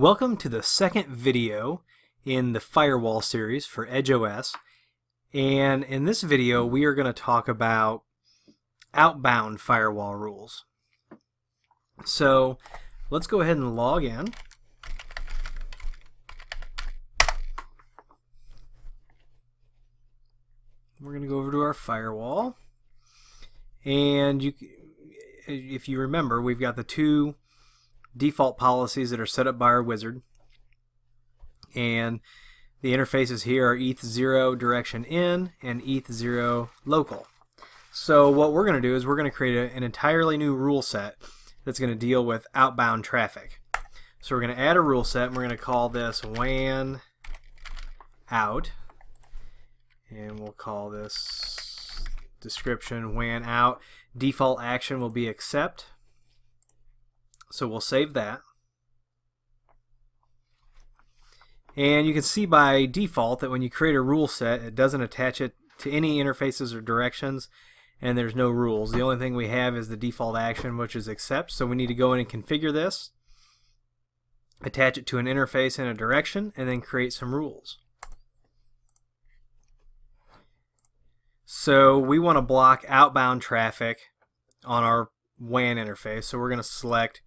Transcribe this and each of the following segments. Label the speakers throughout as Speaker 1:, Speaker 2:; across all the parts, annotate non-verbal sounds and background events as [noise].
Speaker 1: Welcome to the second video in the firewall series for EdgeOS and in this video we are going to talk about outbound firewall rules. So let's go ahead and log in. We're going to go over to our firewall and you if you remember we've got the two default policies that are set up by our wizard. And the interfaces here are ETH0 direction in and ETH0 local. So what we're going to do is we're going to create a, an entirely new rule set that's going to deal with outbound traffic. So we're going to add a rule set and we're going to call this WAN out. And we'll call this description WAN out. Default action will be accept. So we'll save that. And you can see by default that when you create a rule set, it doesn't attach it to any interfaces or directions, and there's no rules. The only thing we have is the default action, which is accept. So we need to go in and configure this, attach it to an interface and a direction, and then create some rules. So we want to block outbound traffic on our WAN interface. So we're going to select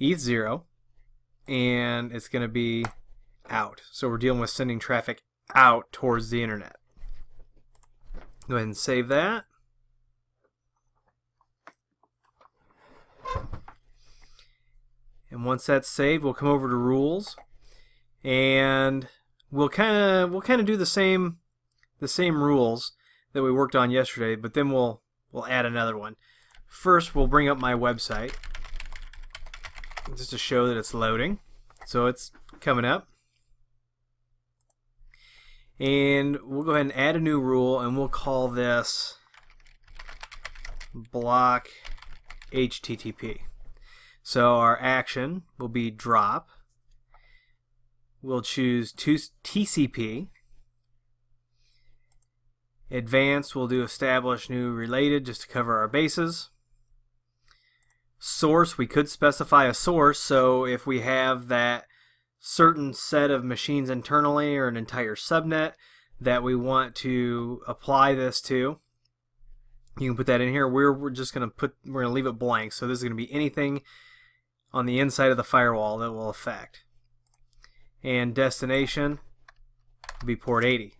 Speaker 1: ETH0 and it's going to be out. So we're dealing with sending traffic out towards the internet. Go ahead and save that. And once that's saved, we'll come over to rules and we'll kind of we'll kind of do the same the same rules that we worked on yesterday, but then we'll we'll add another one. First, we'll bring up my website just to show that it's loading. So it's coming up. And we'll go ahead and add a new rule and we'll call this block HTTP. So our action will be drop. We'll choose TCP. Advanced, we'll do establish new related just to cover our bases source, we could specify a source. So if we have that certain set of machines internally or an entire subnet that we want to apply this to, you can put that in here. We're, we're just going to put, we're going to leave it blank. So this is going to be anything on the inside of the firewall that will affect. And destination will be port 80.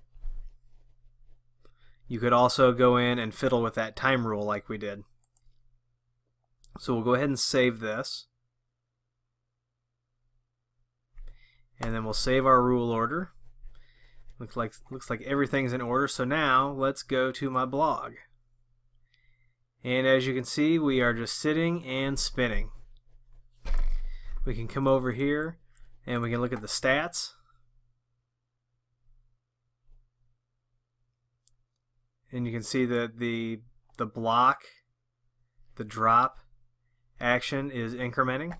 Speaker 1: You could also go in and fiddle with that time rule like we did. So we'll go ahead and save this. And then we'll save our rule order. Looks like looks like everything's in order. So now let's go to my blog. And as you can see, we are just sitting and spinning. We can come over here and we can look at the stats. And you can see that the the block, the drop, action is incrementing.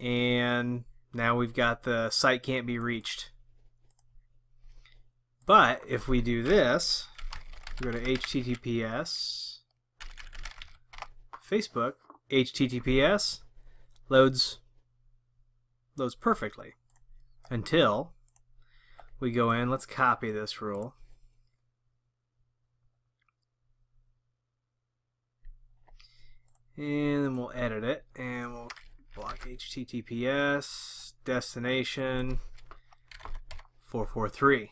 Speaker 1: And now we've got the site can't be reached. But if we do this, we go to HTTPS, Facebook, HTTPS loads loads perfectly until we go in, let's copy this rule. And then we'll edit it and we'll block HTTPS destination 443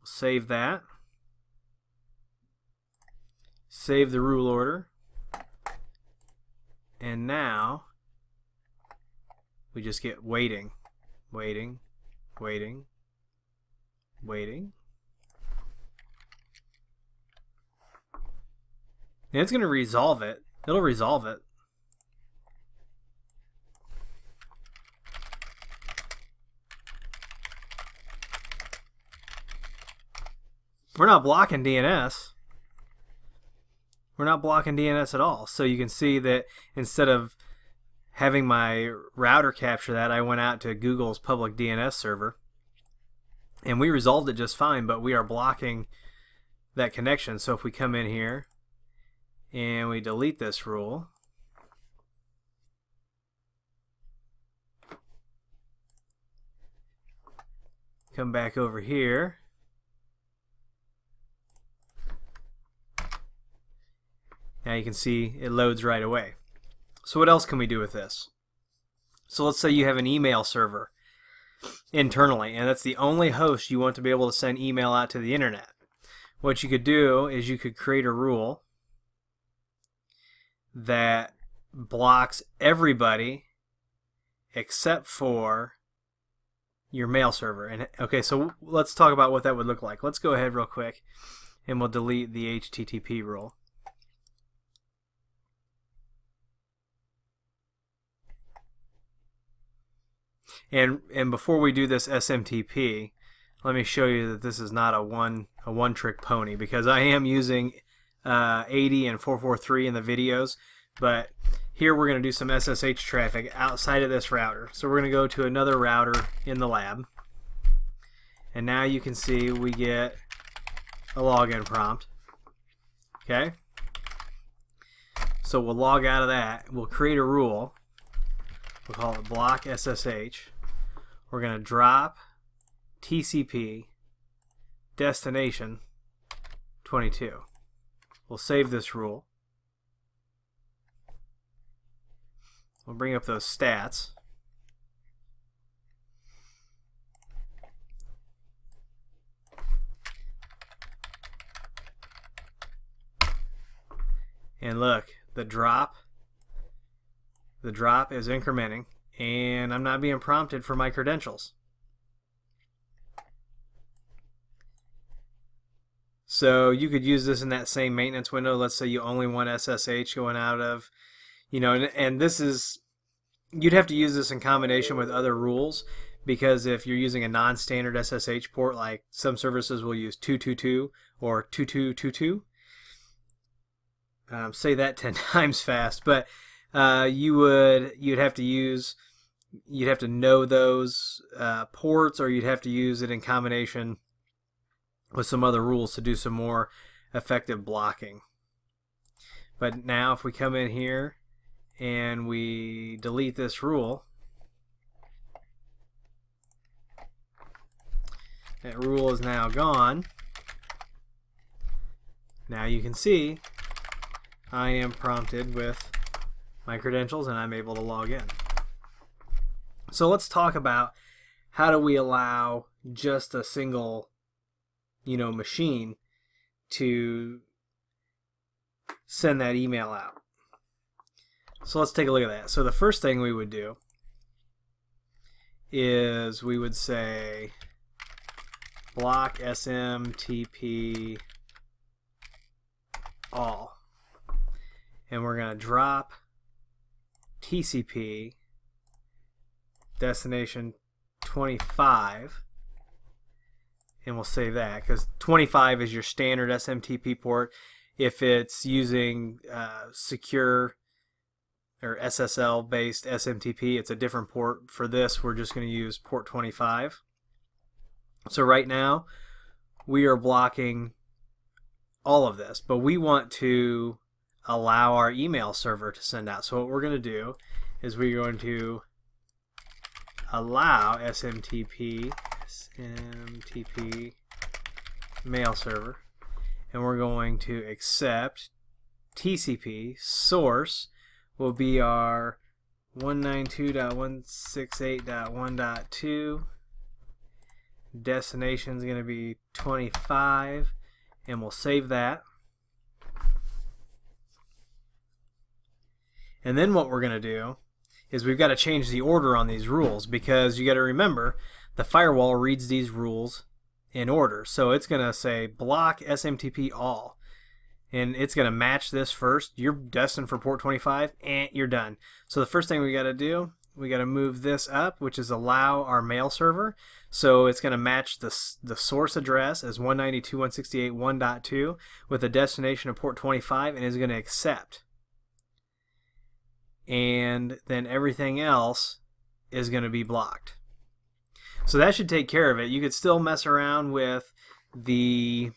Speaker 1: we'll save that. Save the rule order. And now we just get waiting waiting waiting waiting And it's going to resolve it. It'll resolve it. We're not blocking DNS. We're not blocking DNS at all. So you can see that instead of having my router capture that, I went out to Google's public DNS server. And we resolved it just fine, but we are blocking that connection. So if we come in here and we delete this rule. Come back over here. Now you can see it loads right away. So what else can we do with this? So let's say you have an email server internally, and that's the only host you want to be able to send email out to the internet. What you could do is you could create a rule that blocks everybody except for your mail server. And okay, so let's talk about what that would look like. Let's go ahead real quick and we'll delete the HTTP rule. And and before we do this SMTP, let me show you that this is not a one a one trick pony because I am using uh, 80 and 443 in the videos, but here we're going to do some SSH traffic outside of this router. So we're going to go to another router in the lab. And now you can see we get a login prompt. Okay? So we'll log out of that. We'll create a rule. We'll call it block SSH. We're going to drop TCP destination 22. We'll save this rule. We'll bring up those stats. And look, the drop, the drop is incrementing and I'm not being prompted for my credentials. So you could use this in that same maintenance window. Let's say you only want SSH going out of you know, and, and this is you'd have to use this in combination with other rules because if you're using a non-standard SSH port, like some services will use 222 or 2222, um, say that 10 [laughs] times fast, but uh, you would you'd have to use you'd have to know those uh, ports or you'd have to use it in combination with some other rules to do some more effective blocking. But now if we come in here and we delete this rule, that rule is now gone. Now you can see I am prompted with my credentials and I'm able to log in. So let's talk about how do we allow just a single you know machine to send that email out. So let's take a look at that. So the first thing we would do is we would say block SMTP all. And we're going to drop TCP destination 25 and we'll save that because 25 is your standard SMTP port if it's using uh, secure or SSL based SMTP. It's a different port. For this, we're just going to use port 25. So right now, we are blocking all of this, but we want to allow our email server to send out. So what we're going to do is we're going to allow SMTP SMTP mail server. And we're going to accept TCP source will be our 192.168.1.2 destination is going to be 25 and we'll save that. And then what we're going to do is we've got to change the order on these rules because you got to remember the firewall reads these rules in order so it's going to say block SMTP all and it's going to match this first. You're destined for port 25 and you're done. So the first thing we got to do, we got to move this up, which is allow our mail server. So it's going to match the, the source address as 192.168.1.2 with a destination of port 25 and is going to accept. And then everything else is going to be blocked. So that should take care of it. You could still mess around with the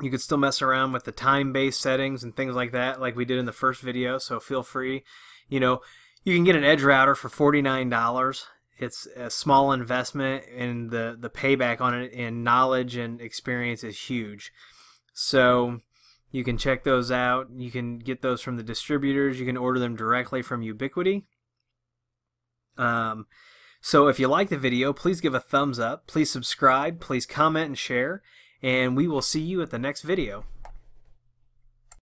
Speaker 1: you could still mess around with the time-based settings and things like that, like we did in the first video. So feel free. You know, you can get an edge router for $49 it's a small investment, and the the payback on it in knowledge and experience is huge. So you can check those out. You can get those from the distributors. You can order them directly from Ubiquiti. Um, so if you like the video, please give a thumbs up. Please subscribe. Please comment and share. And we will see you at the next video.